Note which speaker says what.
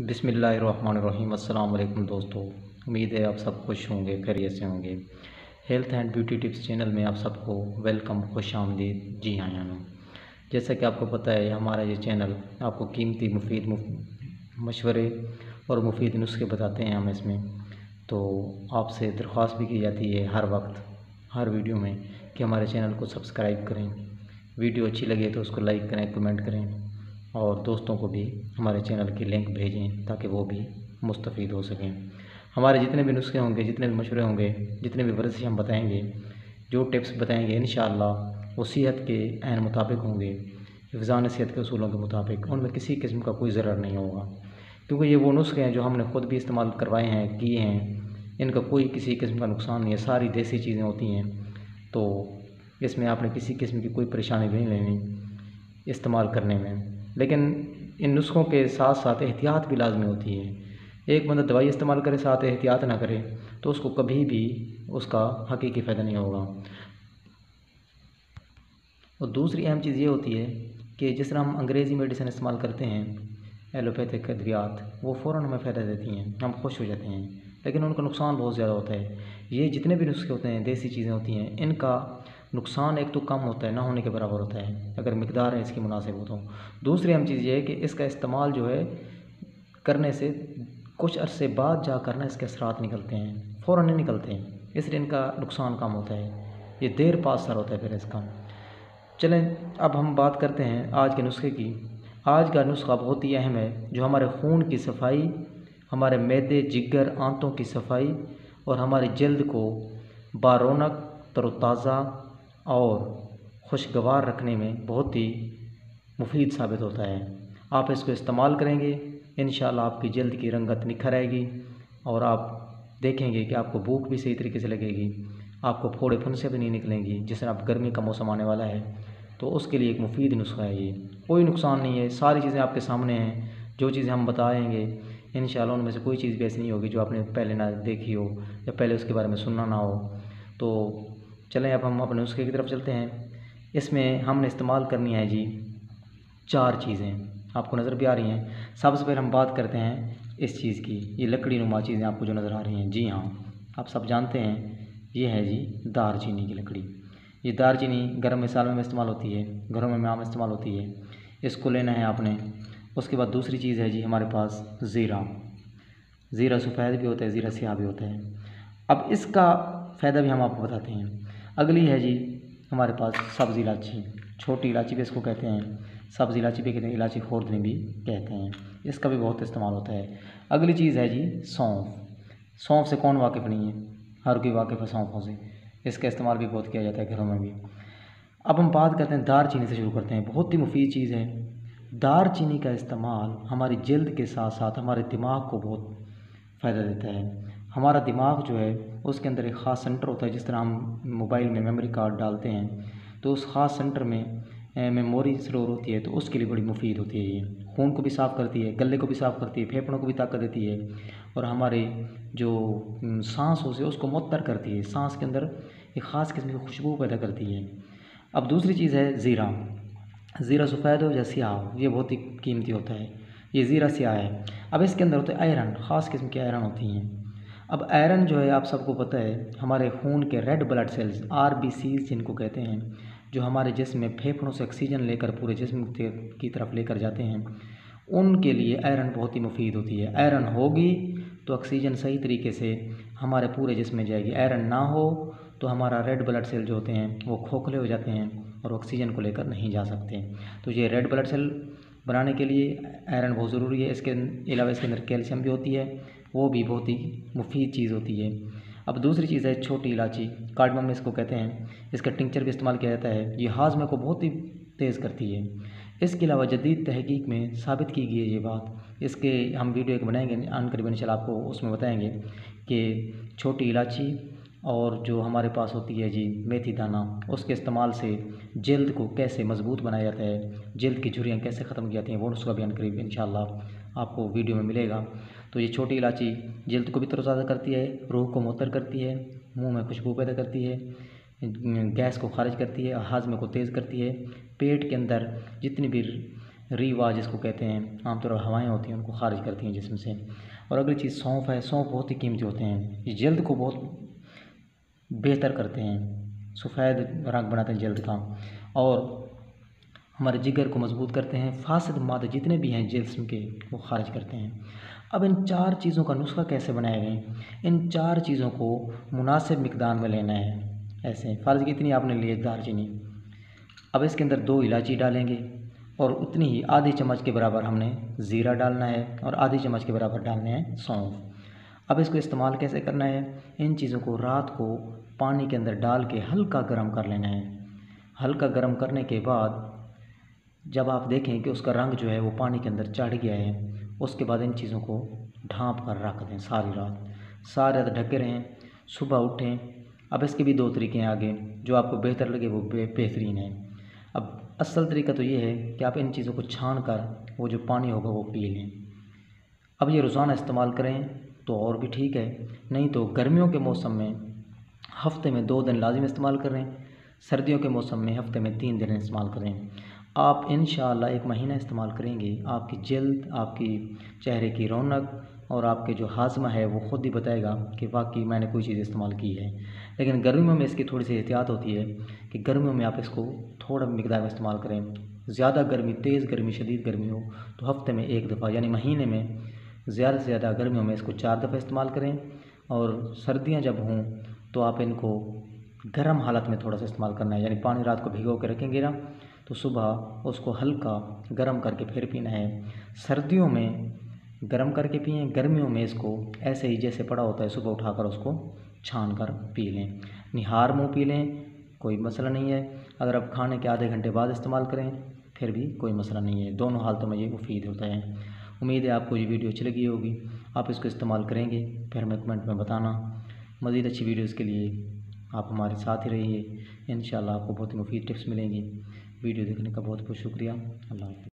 Speaker 1: बिसमीम् अल्लाम दोस्तों। उम्मीद है आप सब खुश होंगे, खैरियत से होंगे। Health and beauty tips channel में आप सबको वेलकम, खुश आमदीद। जी हाँ यानो जैसा कि आपको पता है, हमारा ये चैनल आपको कीमती, मुफीद मशवरे और मुफीद नुस्खे बताते हैं हम इसमें। तो आपसे दरख्वास्त भी की जाती है हर वक्त, हर वीडियो में कि हमारे चैनल को सब्सक्राइब करें। वीडियो अच्छी लगे तो उसको लाइक करें, कमेंट करें। और दोस्तों को भी हमारे चैनल की लिंक भेजें ताकि वो भी मुस्तफ़ हो सकें। हमारे जितने भी नुस्खे होंगे, जितने भी मशवरे होंगे, जितने भी वर्जिश हम बताएँगे, जो टिप्स बताएँगे इन वो सेहत के अन मुताबिक होंगे हिफ़ान सेहत के असूलों के मुताबिक, उनमें किसी किस्म का कोई ज़र नहीं होगा। क्योंकि ये वो नुस्खे हैं जो हमने ख़ुद भी इस्तेमाल करवाए हैं, किए हैं, इनका कोई किसी किस्म का नुकसान नहीं है, सारी देसी चीज़ें होती हैं तो इसमें आपने किसी किस्म की कोई परेशानी नहीं लेनी इस्तेमाल करने में। लेकिन इन नुस्ख़ों के साथ साथ एहतियात भी लाजमी होती है। एक बंदा दवाई इस्तेमाल करे, साथ एहतियात ना करे तो उसको कभी भी उसका हकीकी फ़ायदा नहीं होगा। और दूसरी अहम चीज़ ये होती है कि जिस तरह हम अंग्रेज़ी मेडिसिन इस्तेमाल करते हैं, एलोपैथिक अद्वियात, वो फ़ौर हमें फ़ायदा देती हैं, हम खुश हो जाते हैं, लेकिन उनका नुकसान बहुत ज़्यादा होता है। ये जितने भी नुस्खे होते हैं, देसी चीज़ें होती हैं, इनका नुकसान एक तो कम होता है, ना होने के बराबर होता है, अगर मकदार है इसकी मुनासिब हो। तो दूसरी अहम चीज़ ये है कि इसका इस्तेमाल जो है करने से कुछ अरसे बाद जा कर ना इसके असरात निकलते हैं फ़ौर नहीं निकलते हैं, इसलिए इनका नुकसान कम होता है, ये देर पास सर होता है फिर इसका। चलें, अब हम बात करते हैं आज के नुस्खे की। आज का नुस्खा बहुत ही अहम है, जो हमारे खून की सफ़ाई, हमारे मैदे, जिगर, आंतों की सफ़ाई और हमारी जल्द को बारौनक तरोताज़ा और खुशगवार रखने में बहुत ही मुफीद साबित होता है। आप इसको इस्तेमाल करेंगे इन आपकी जल्द की रंगत निखर आएगी और आप देखेंगे कि आपको भूख भी सही तरीके से लगेगी, आपको फोड़े फुनसे भी नहीं निकलेंगी, जिस तरह आप गर्मी का मौसम आने वाला है तो उसके लिए एक मुफीद नुस्खा है ये। कोई नुकसान नहीं है, सारी चीज़ें आपके सामने हैं, जो चीज़ें हम बताएँगे इन उनमें से कोई चीज़ भी ऐसी नहीं होगी जो आपने पहले ना देखी हो या पहले उसके बारे में सुनना ना हो। तो चलें, अब हम अपने नुस्खे की तरफ़ चलते हैं। इसमें हमने इस्तेमाल करनी है जी चार चीज़ें। आपको नज़र भी आ रही हैं। सबसे पहले हम बात करते हैं इस चीज़ की, ये लकड़ी नुमा चीज़ें आपको जो नज़र आ रही हैं। जी हाँ आप सब जानते हैं, ये है जी दार चीनी की लकड़ी। ये दार चीनी गर्म मिसाल में इस्तेमाल होती है, घरों में आम इस्तेमाल होती है। इसको लेना है आपने। उसके बाद दूसरी चीज़ है जी हमारे पास ज़ीरा। ज़ीरा सफ़ेद भी होता है, ज़ीरा स्याह भी होता है। अब इसका फ़ायदा भी हम आपको बताते हैं। अगली है जी हमारे पास सब्ज़ इलायची, छोटी इलायची भी इसको कहते हैं। सब्ज़ इलायची भी कहते हैं, इलायची खोर्दनी भी कहते हैं। इसका भी बहुत इस्तेमाल होता है। अगली चीज़ है जी सौंफ। सौंफ से कौन वाकिफ़ नहीं है? हर कोई वाकिफ़ है सौंफों से। इसका इस्तेमाल भी बहुत किया जाता है घरों में भी। अब हम बात करते हैं दार चीनी से शुरू करते हैं। बहुत ही मुफीद चीज़ है। दार चीनी का इस्तेमाल हमारी जल्द के साथ साथ हमारे दिमाग को बहुत फ़ायदा देता है। हमारा दिमाग जो है उसके अंदर एक ख़ास सेंटर होता है जिस तरह हम मोबाइल में मेमोरी कार्ड डालते हैं तो उस ख़ास सेंटर में मेमोरी स्टोर होती है तो उसके लिए बड़ी मुफीद होती है ये। खून को भी साफ़ करती है, गले को भी साफ़ करती है, फेफड़ों को भी ताकत देती है और हमारे जो सांस हो से उसको मुतर करती है। सांस के अंदर एक ख़ास किस्म की खुशबू पैदा करती है। अब दूसरी चीज़ है ज़ीरा। ज़ीरा सफ़ेद हो या स्याह हो ये बहुत ही कीमती होता है। ये ज़ीरा स्याह है। अब इसके अंदर होते हैं आयरन ख़ास किस्म की आयरन होती हैं। अब आयरन जो है, आप सबको पता है, हमारे खून के red blood cells R B C जिनको कहते हैं, जो हमारे जिसम में फेफड़ों से ऑक्सीजन लेकर पूरे जिसम की तरफ़ लेकर जाते हैं, उनके लिए आयरन बहुत ही मुफीद होती है। आयरन होगी तो ऑक्सीजन सही तरीके से हमारे पूरे जिसम में जाएगी। आयरन ना हो तो हमारा रेड ब्लड सेल जो होते हैं, वो खोखले हो जाते हैं और ऑक्सीजन को लेकर नहीं जा सकते। तो ये रेड ब्लड सेल बनाने के लिए आयरन बहुत ज़रूरी है। इसके अलावा इसके अंदर कैल्शियम भी होती है। वो भी बहुत ही मुफीद चीज़ होती है। अब दूसरी चीज़ है छोटी इलायची। कार्डमम इसको कहते हैं। इसका टिंचर भी इस्तेमाल किया जाता है। ये हाजमे को बहुत ही तेज़ करती है। इसके अलावा जदीद तहकीक में साबित की गई है ये बात। इसके हम वीडियो एक बनाएँगे आन करीब इन आपको उसमें बताएँगे कि छोटी इलायची और जो हमारे पास होती है जी मेथी दाना, उसके इस्तेमाल से जल्द को कैसे मज़बूत बनाया जाता है, जल्द की झुरियाँ कैसे ख़त्म की जाती हैं, वो उसका भी करीब इन आपको वीडियो में मिलेगा। तो ये छोटी इलायची जल्द को भी तरोताज़ा करती है, रूह को मुतर करती है, मुँह में खुशबू पैदा करती है, गैस को खारिज करती है हाजमे को तेज़ करती है। पेट के अंदर जितनी भी रीवा जिसको कहते हैं, आमतौर पर हवाएँ होती हैं, उनको खारिज करती हैं जिसम से। और अगली चीज़, सौंफ है, सौंफ बहुत ही कीमती होते हैं। ये जल्द को बहुत बेहतर करते हैं। सफ़ेद रंग बनाते हैं, जल्द का और हमारे जिगर को मज़बूत करते हैं, फासद मादे जितने भी हैं जिसम के, वो खारिज करते हैं। अब इन चार चीज़ों का नुस्खा कैसे बनाया गए इन चार चीज़ों को मुनासिब मकदार में लेना है। ऐसे, फ़र्ज़ की इतनी आपने लिए दारचीनी अब इसके अंदर दो इलायची डालेंगे और उतनी ही आधी चम्मच के बराबर हमने ज़ीरा डालना है और आधी चम्मच के बराबर डालने हैं सौंफ। अब इसको इस्तेमाल कैसे करना है? इन चीज़ों को रात को पानी के अंदर डाल के हल्का गर्म कर लेना है। हल्का गर्म करने के बाद जब आप देखें कि उसका रंग जो है वो पानी के अंदर चढ़ गया है, उसके बाद इन चीज़ों को ढाँप कर रख दें सारी रात। सारी रात ढके रहें, सुबह उठें। अब इसके भी दो तरीके हैं आगे, जो आपको बेहतर लगे वो बेहतरीन है। अब असल तरीका तो ये है कि आप इन चीज़ों को छान कर वो जो पानी होगा वो पी लें। अब ये रोज़ाना इस्तेमाल करें तो और भी ठीक है, नहीं तो गर्मियों के मौसम में हफ़्ते में दो दिन लाजिम इस्तेमाल करें सर्दियों के मौसम में हफ़्ते में तीन दिन इस्तेमाल करें आप इन एक महीना इस्तेमाल करेंगे, आपकी जल्द, आपकी चेहरे की रौनक और आपके जो हाजमा है वो ख़ुद ही बताएगा कि वाकई मैंने कोई चीज़ इस्तेमाल की है। लेकिन गर्मियों में इसकी थोड़ी सी एहतियात होती है कि गर्मियों में आप इसको थोड़ा मकदार में इस्तेमाल करें। ज़्यादा गर्मी, तेज़ गर्मी, शदीद गर्मी हो तो हफ़्ते में एक दफ़ा यानी महीने में ज़्यादा से ज़्यादा गर्मियों में इसको चार दफ़ा इस्तेमाल करें। और सर्दियाँ जब हों तो आप इनको गर्म हालत में थोड़ा सा इस्तेमाल करना है, यानी पानी रात को भिगो के रखेंगे ना तो सुबह उसको हल्का गर्म करके फिर पीना है। सर्दियों में गर्म करके पिए, गर्मियों में इसको ऐसे ही जैसे पड़ा होता है, सुबह उठाकर उसको छान कर पी लें। निहार मुँह पी लें, कोई मसला नहीं है। अगर आप खाने के आधे घंटे बाद इस्तेमाल करें, फिर भी कोई मसला नहीं है। दोनों हालतों में ये मुफीद होता है। उम्मीद है आपको ये वीडियो अच्छी लगी होगी। आप इसको इस्तेमाल करेंगे, फिर हमें कमेंट में बताना। मज़ीद अच्छी वीडियोज़ के लिए आप हमारे साथ ही रहिए। इन आपको बहुत ही मुफीद टिप्स मिलेंगी। वीडियो देखने का बहुत बहुत शुक्रिया। अल्लाह